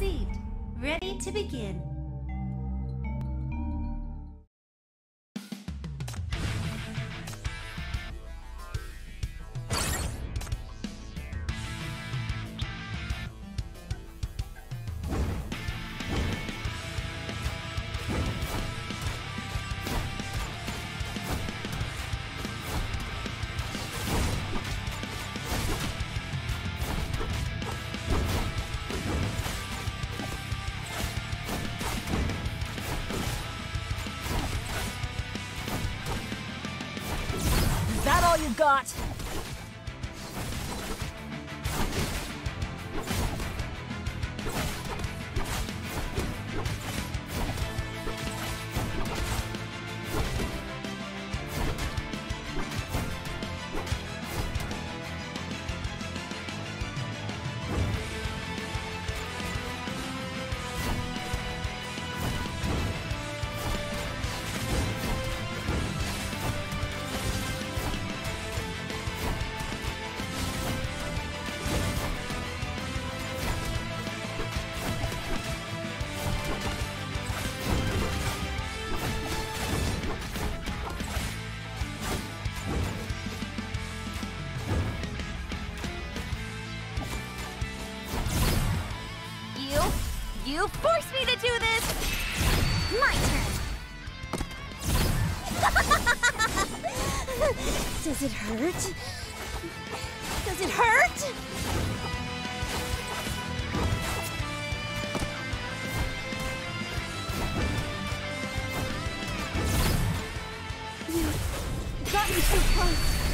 received. Ready to begin. All you got? You forced me to do this! My turn! Does it hurt? Does it hurt? You got me too close.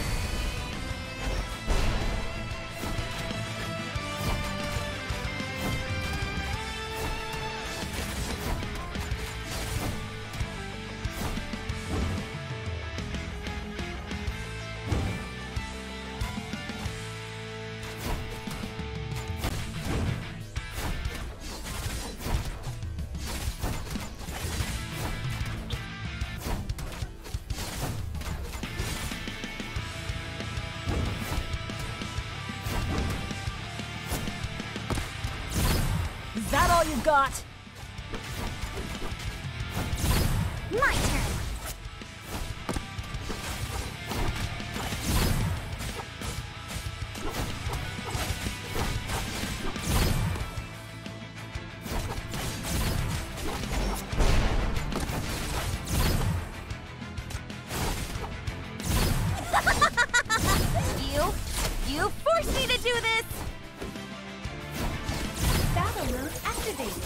Is that all you got? Activated.